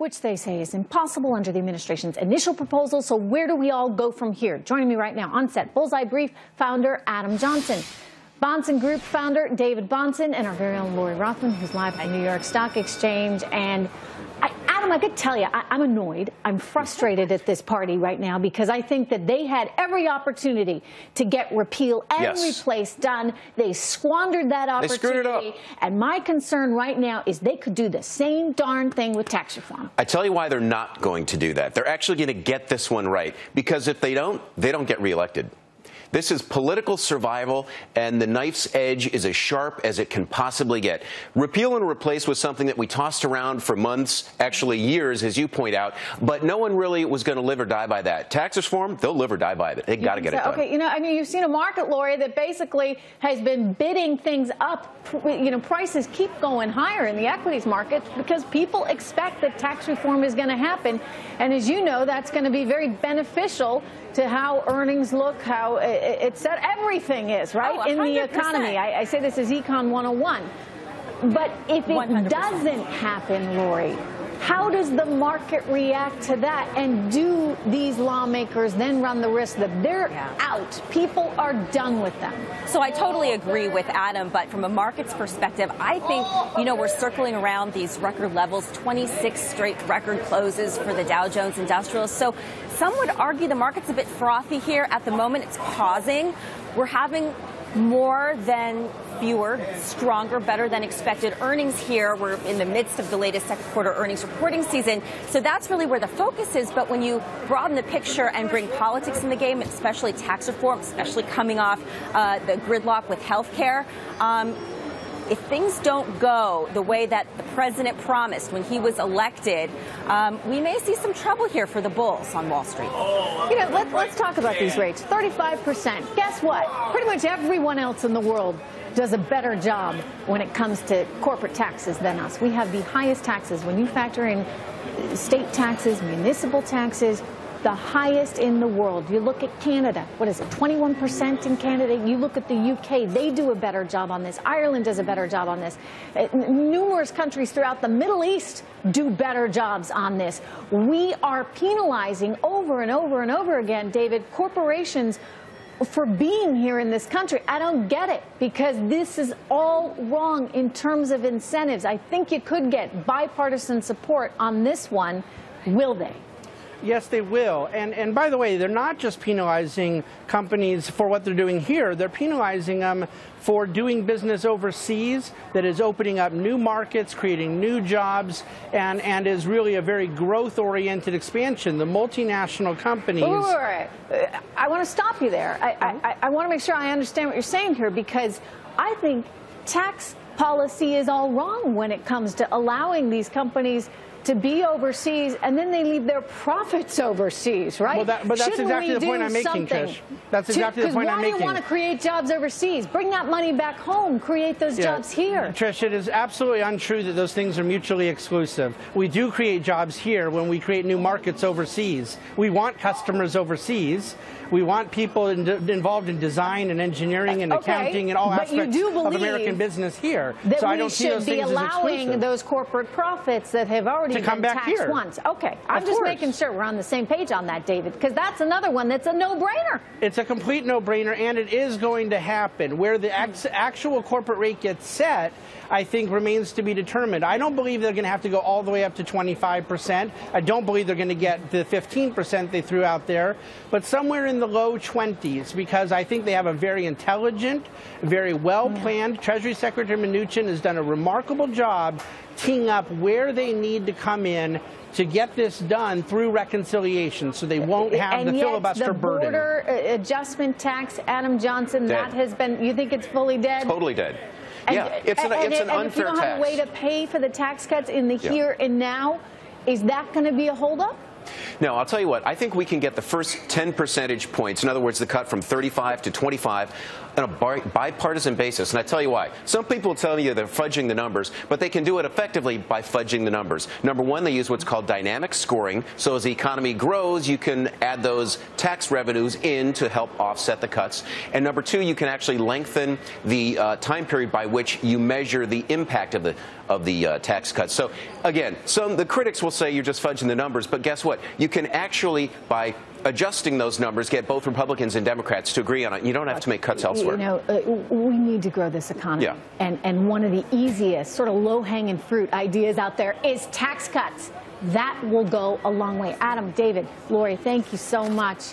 which they say is impossible under the administration's initial proposal. So where do we all go from here? Joining me right now on set, Bullseye Brief founder Adam Johnson. Bahnsen Group founder David Bahnsen and our very own Lori Rothman, who's live at the New York Stock Exchange. And I, I could tell you, I, am annoyed. I'm frustrated at this party right now because I think that they had every opportunity to get repeal and yes. replace done. They squandered that opportunity. They screwed it up. And my concern right now is they could do the same darn thing with tax reform. I tell you why they're not going to do that. They're actually going to get this one right because if they don't, they don't get reelected. This is political survival, and the knife's edge is as sharp as it can possibly get. Repeal and replace was something that we tossed around for months, actually years, as you point out, but no one really was going to live or die by that. Tax reform, they'll live or die by it. They got to get so? it done. Okay, you know, I mean, you've seen a market, Lori, that basically has been bidding things up. You know, prices keep going higher in the equities market because people expect that tax reform is going to happen. And as you know, that's going to be very beneficial to how earnings look, how it said everything is, right, oh, in the economy. I, I, say this is Econ 101. But if it 100%. doesn't happen, Lori, how does the market react to that? And do these lawmakers then run the risk that they're yeah. out? People are done with them. So I totally agree with Adam, but from a market's perspective, I think, you know, we're circling around these record levels, 26 straight record closes for the Dow Jones Industrials. So some would argue the market's a bit frothy here. At the moment, it's pausing. We're having more than fewer, stronger, better than expected earnings here. We're in the midst of the latest second quarter earnings reporting season. So that's really where the focus is. But when you broaden the picture and bring politics in the game, especially tax reform, especially coming off uh, the gridlock with health care, um, if things don't go the way that the president promised when he was elected, um, we may see some trouble here for the bulls on Wall Street. You know, let, let's talk about these rates. 35%. Guess what? Pretty much everyone else in the world does a better job when it comes to corporate taxes than us. We have the highest taxes when you factor in state taxes, municipal taxes, the highest in the world. You look at Canada, what is it, 21% in Canada? You look at the UK, they do a better job on this. Ireland does a better job on this. Uh, numerous countries throughout the Middle East do better jobs on this. We are penalizing over and over and over again, David, corporations for being here in this country. I don't get it because this is all wrong in terms of incentives. I think you could get bipartisan support on this one. Will they? Yes, they will. And, and by the way, they're not just penalizing companies for what they're doing here, they're penalizing them for doing business overseas that is opening up new markets, creating new jobs, and, and is really a very growth oriented expansion. The multinational companies. Wait, wait, wait. I want to stop you there. I, I, mm-hmm. I want to make sure I understand what you're saying here because I think tax policy is all wrong when it comes to allowing these companies to be overseas and then they leave their profits overseas, right? Well, that, but that's Shouldn't exactly the point I'm making, Trish. That's exactly to, the point I'm making. Because why do you want to create jobs overseas? Bring that money back home. Create those yeah. jobs here. Trish, it is absolutely untrue that those things are mutually exclusive. We do create jobs here when we create new markets overseas. We want customers overseas. We want people in, involved in design and engineering and uh, okay, accounting and all but aspects of American business here. so I don't see those exclusive. allowing those corporate profits that have already to come back taxed here. once. Okay, I'm of just course. making sure we're on the same page on that, David, because that's another one that's a no-brainer. It's a complete no-brainer, and it is going to happen. Where the actual corporate rate gets set, I think remains to be determined. I don't believe they're going to have to go all the way up to 25%. I don't believe they're going to get the 15% they threw out there, but somewhere in the low 20s, because I think they have a very intelligent, very well-planned. Mm. Treasury Secretary Mnuchin has done a remarkable job teeing up where they need to come in to get this done through reconciliation so they won't have and the filibuster the burden. border uh, adjustment tax, Adam Johnson, dead. that has been, you think it's fully dead? Totally dead. And, yeah, it's an, and, it's an and unfair if you don't tax. have a way to pay for the tax cuts in the yeah. here and now, is that going to be a holdup? No, I'll tell you what, I think we can get the first 10 percentage points, in other words, the cut from 35 to 25, on a bipartisan basis. And I tell you why. Some people tell you they're fudging the numbers, but they can do it effectively by fudging the numbers. Number one, they use what's called dynamic scoring. So as the economy grows, you can add those tax revenues in to help offset the cuts. And number two, you can actually lengthen the uh, time period by which you measure the impact of the of the uh, tax cuts. So again, some the critics will say you're just fudging the numbers, but guess what? You can actually by adjusting those numbers, get both Republicans and Democrats to agree on it. You don't have to make cuts elsewhere. You know, uh, we need to grow this economy. Yeah. And, and one of the easiest, sort of low hanging fruit ideas out there is tax cuts. That will go a long way. Adam, David, Lori, thank you so much.